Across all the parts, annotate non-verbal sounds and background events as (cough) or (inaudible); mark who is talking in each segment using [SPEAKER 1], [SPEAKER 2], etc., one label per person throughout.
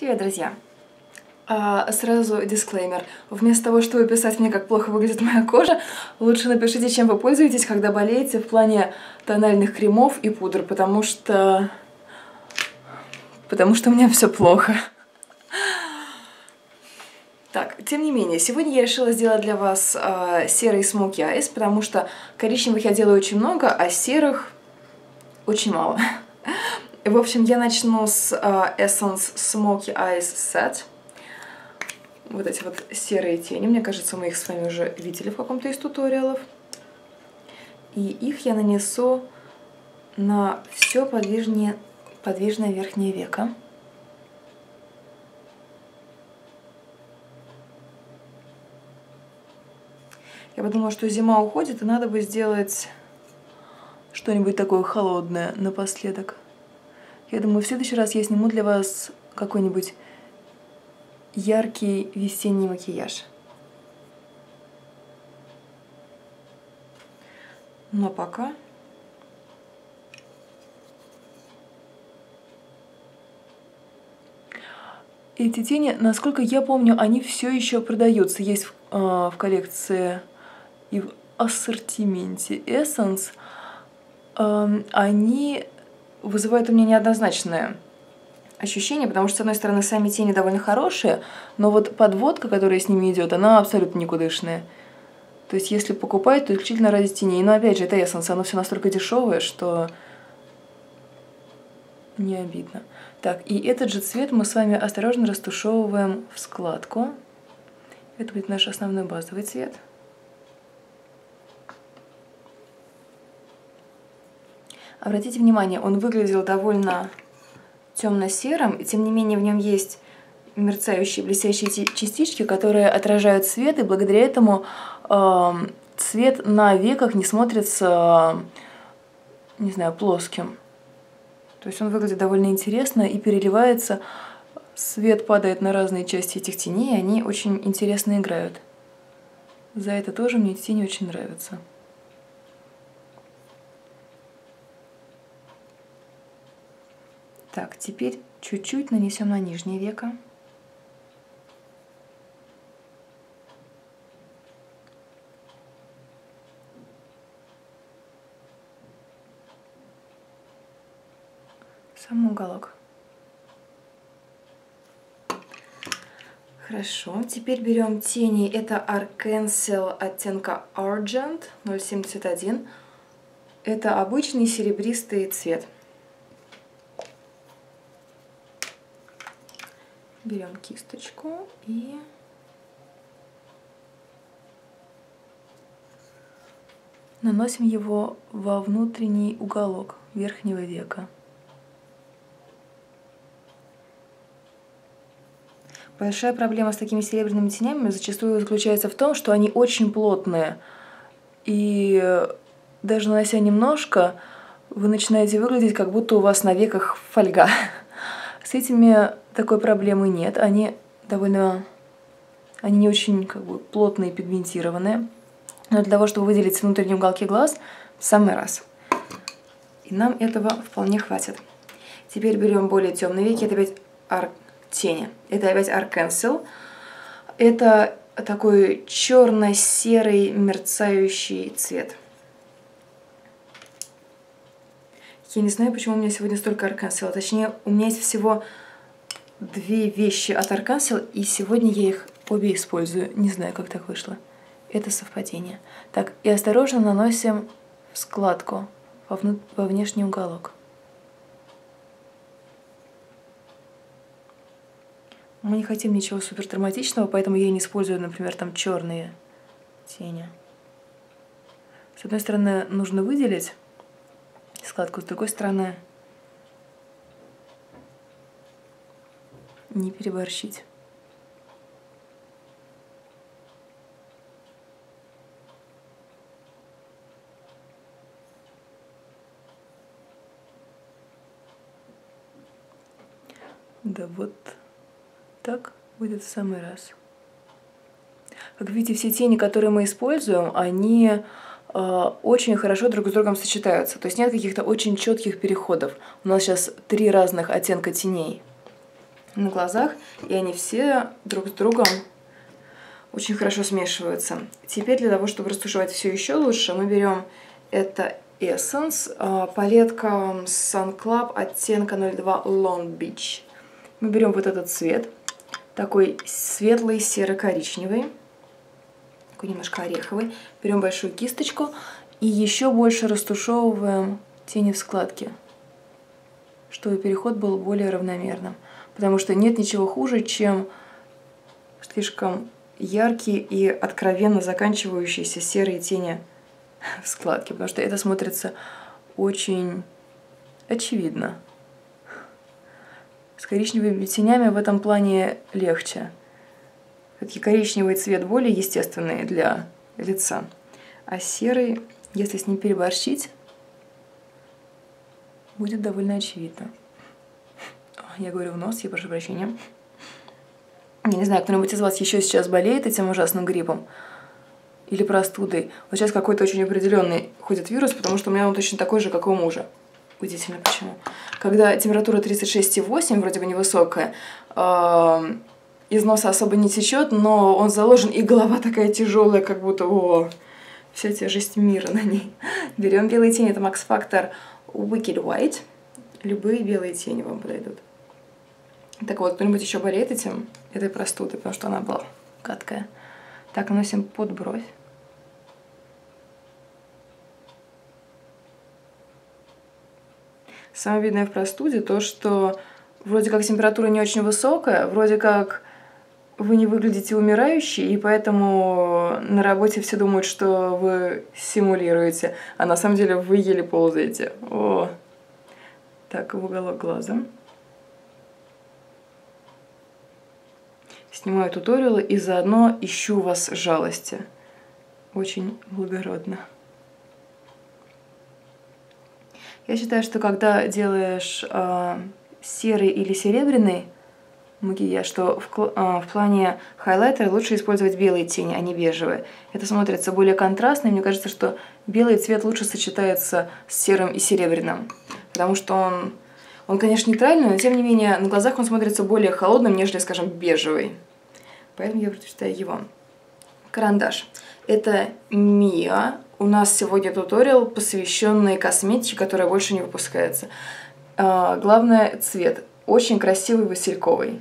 [SPEAKER 1] Привет, друзья! А, сразу дисклеймер. Вместо того, чтобы писать мне, как плохо выглядит моя кожа, лучше напишите, чем вы пользуетесь, когда болеете в плане тональных кремов и пудр, потому что... Потому что у меня все плохо. Так, тем не менее, сегодня я решила сделать для вас э, серый Smoky Eyes, потому что коричневых я делаю очень много, а серых очень мало. В общем, я начну с uh, Essence Smoky Eyes Set. Вот эти вот серые тени. Мне кажется, мы их с вами уже видели в каком-то из туториалов. И их я нанесу на все подвижное, подвижное верхнее веко. Я подумала, что зима уходит, и надо бы сделать что-нибудь такое холодное напоследок. Я думаю, в следующий раз я сниму для вас какой-нибудь яркий весенний макияж. Но пока... Эти тени, насколько я помню, они все еще продаются. Есть в, э, в коллекции и в ассортименте Essence. Э, они вызывает у меня неоднозначное ощущение, потому что, с одной стороны, сами тени довольно хорошие, но вот подводка, которая с ними идет, она абсолютно никудышная. То есть, если покупать, то исключительно ради теней. Но опять же, это Essence, оно все настолько дешевое, что не обидно. Так, и этот же цвет мы с вами осторожно растушевываем в складку. Это будет наш основной базовый цвет. Обратите внимание, он выглядел довольно темно-серым, и тем не менее в нем есть мерцающие блестящие частички, которые отражают свет, и благодаря этому э, цвет на веках не смотрится, не знаю, плоским. То есть он выглядит довольно интересно и переливается. Свет падает на разные части этих теней, и они очень интересно играют. За это тоже мне эти тени очень нравятся. Так, теперь чуть-чуть нанесем на нижнее веко. Сам уголок. Хорошо, теперь берем тени. Это Arkansas оттенка Argent 071. Это обычный серебристый цвет. Берем кисточку и наносим его во внутренний уголок верхнего века. Большая проблема с такими серебряными тенями зачастую заключается в том, что они очень плотные. И даже нанося немножко, вы начинаете выглядеть, как будто у вас на веках фольга. (laughs) С этими такой проблемы нет. Они довольно... Они не очень как бы, плотные, пигментированные. Но для того, чтобы выделить внутренние уголки глаз, в самый раз. И нам этого вполне хватит. Теперь берем более темные веки. Это опять ар... тени. Это опять Arkansas. Это такой черно-серый мерцающий цвет. Я не знаю, почему у меня сегодня столько Аркансела. Точнее, у меня есть всего две вещи от Аркансел, и сегодня я их обе использую. Не знаю, как так вышло. Это совпадение. Так, и осторожно наносим складку во, вну... во внешний уголок. Мы не хотим ничего супер драматичного, поэтому я не использую, например, там черные тени. С одной стороны, нужно выделить складку, с другой стороны не переборщить. Да вот так будет в самый раз. Как видите, все тени, которые мы используем, они э, очень хорошо друг с другом сочетаются. То есть нет каких-то очень четких переходов. У нас сейчас три разных оттенка теней. На глазах, и они все друг с другом очень хорошо смешиваются. Теперь для того, чтобы растушевать все еще лучше, мы берем это Essence, а, палетка Sun Club оттенка 02 Long Beach. Мы берем вот этот цвет, такой светлый серо-коричневый, такой немножко ореховый. Берем большую кисточку и еще больше растушевываем тени в складке, чтобы переход был более равномерным. Потому что нет ничего хуже, чем слишком яркие и откровенно заканчивающиеся серые тени в складке, потому что это смотрится очень очевидно. С коричневыми тенями в этом плане легче. Все-таки коричневый цвет более естественный для лица, а серый, если с ним переборщить, будет довольно очевидно. Я говорю в нос, я прошу прощения. Я не знаю, кто-нибудь из вас еще сейчас болеет этим ужасным гриппом или простудой. Вот сейчас какой-то очень определенный ходит вирус, потому что у меня он точно такой же, как у мужа. Удивительно почему. Когда температура 36,8, вроде бы невысокая, э, из носа особо не течет, но он заложен, и голова такая тяжелая, как будто о, вся тяжесть мира на ней. Берем белые тени, это Max Factor Wicked White. Любые белые тени вам подойдут. Так вот, кто-нибудь еще болеет этим, этой простудой, потому что она была гадкая. Так, наносим под бровь. Самое видное в простуде то, что вроде как температура не очень высокая, вроде как вы не выглядите умирающей, и поэтому на работе все думают, что вы симулируете, а на самом деле вы еле ползаете. О, так, в уголок глаза. Снимаю туториалы и заодно ищу вас жалости. Очень благородно. Я считаю, что когда делаешь э, серый или серебряный макияж, что в, э, в плане хайлайтера лучше использовать белые тени, а не бежевые. Это смотрится более контрастно, и мне кажется, что белый цвет лучше сочетается с серым и серебряным, потому что он, он конечно, нейтральный, но тем не менее на глазах он смотрится более холодным, нежели, скажем, бежевый. Поэтому я предпочитаю его. Карандаш. Это Мия у нас сегодня туториал, посвященный косметике, которая больше не выпускается. А, главное цвет. Очень красивый васильковый.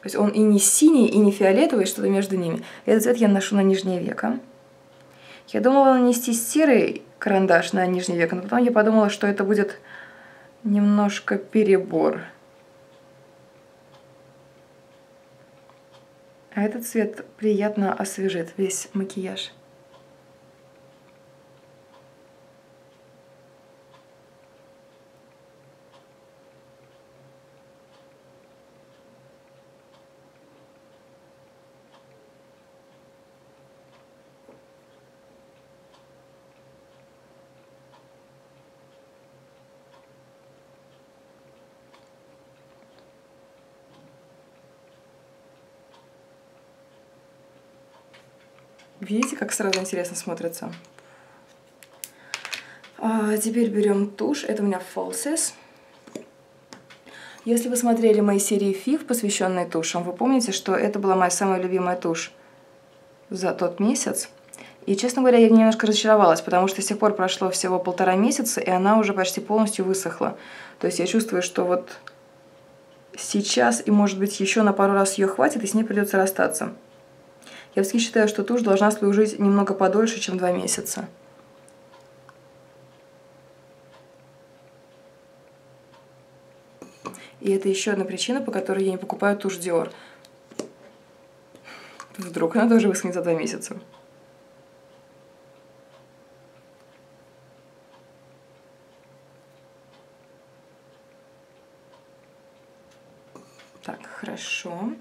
[SPEAKER 1] То есть он и не синий, и не фиолетовый, что-то между ними. Этот цвет я ношу на нижнее веко. Я думала нанести серый карандаш на нижнее веко, но потом я подумала, что это будет немножко перебор. А этот цвет приятно освежит весь макияж. Видите, как сразу интересно смотрится? А теперь берем тушь. Это у меня Falsies. Если вы смотрели мои серии FIF, посвященные тушам, вы помните, что это была моя самая любимая тушь за тот месяц. И, честно говоря, я немножко разочаровалась, потому что с тех пор прошло всего полтора месяца, и она уже почти полностью высохла. То есть я чувствую, что вот сейчас и, может быть, еще на пару раз ее хватит, и с ней придется расстаться. Я все считаю, что тушь должна служить немного подольше, чем два месяца. И это еще одна причина, по которой я не покупаю тушь Dior. Вдруг она тоже высохнет за два месяца. Так, хорошо.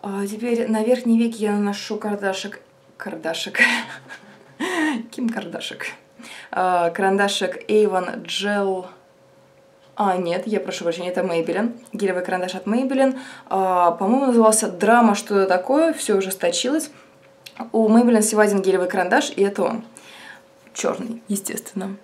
[SPEAKER 1] А теперь на верхней веке я наношу кардашек... Кардашек. (laughs) Ким Кардашек. А, карандашик Avon Gel... А, нет, я прошу прощения, это Maybelline. Гелевый карандаш от Maybelline. А, По-моему, назывался Драма что-то такое. Все уже сточилось. У Maybelline всего один гелевый карандаш, и это он. Черный, естественно.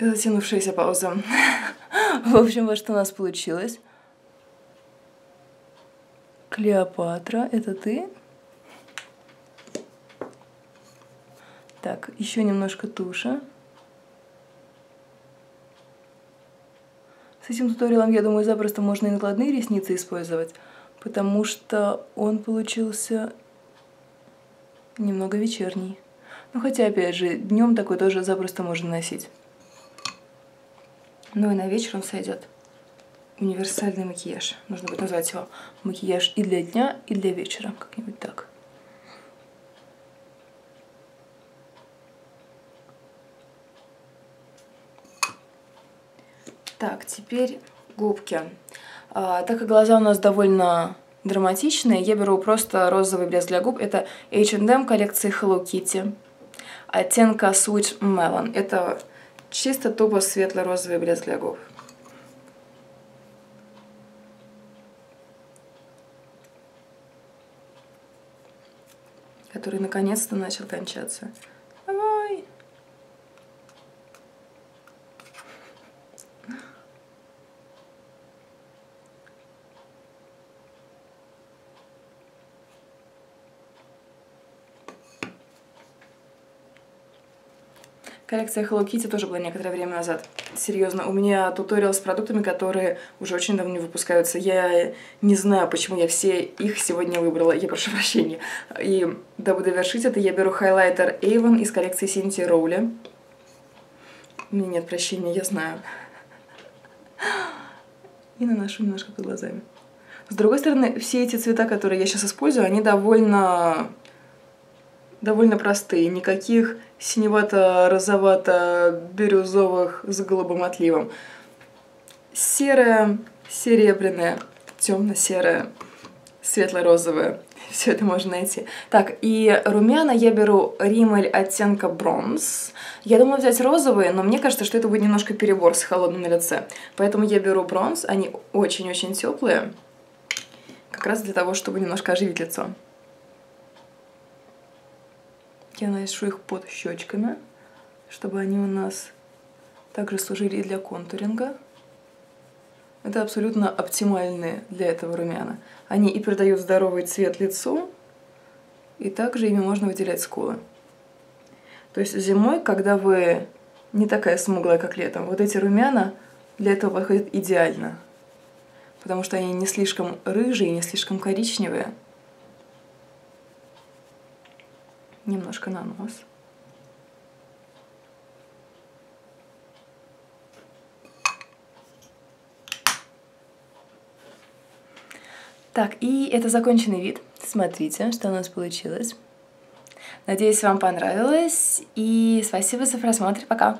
[SPEAKER 1] Затянувшаяся пауза. (laughs) В общем, вот что у нас получилось. Клеопатра, это ты? Так, еще немножко туша. С этим туториалом, я думаю, запросто можно и накладные ресницы использовать, потому что он получился немного вечерний. Ну, хотя, опять же, днем такой тоже запросто можно носить. Ну и на вечер он сойдет. Универсальный макияж. Нужно будет назвать его макияж и для дня, и для вечера. Как-нибудь так. Так, теперь губки. А, так как глаза у нас довольно драматичные, я беру просто розовый блеск для губ. Это H&M коллекции Hello Kitty. Оттенка Sweet Melon. Это чисто тупо светло-розовый блеск для губ. Который наконец-то начал кончаться. Коллекция Hello Kitty тоже была некоторое время назад. Серьезно, у меня туториал с продуктами, которые уже очень давно не выпускаются. Я не знаю, почему я все их сегодня выбрала. Я прошу прощения. И дабы довершить это, я беру хайлайтер Avon из коллекции Синти Роули. Меня нет прощения, я знаю. И наношу немножко под глазами. С другой стороны, все эти цвета, которые я сейчас использую, они довольно довольно простые, никаких синевато-розовато-бирюзовых с голубым отливом. Серая, серебряная, темно-серая, светло-розовая. (laughs) Все это можно найти. Так, и румяна я беру Римель оттенка бронз. Я думала взять розовые, но мне кажется, что это будет немножко перебор с холодным на лице. Поэтому я беру бронз, они очень-очень теплые. Как раз для того, чтобы немножко оживить лицо. Я наношу их под щечками, чтобы они у нас также служили и для контуринга. Это абсолютно оптимальные для этого румяна. Они и придают здоровый цвет лицу, и также ими можно выделять скулы. То есть зимой, когда вы не такая смуглая, как летом, вот эти румяна для этого подходят идеально. Потому что они не слишком рыжие, не слишком коричневые, немножко на нос. Так, и это законченный вид. Смотрите, что у нас получилось. Надеюсь, вам понравилось. И спасибо за просмотр. Пока!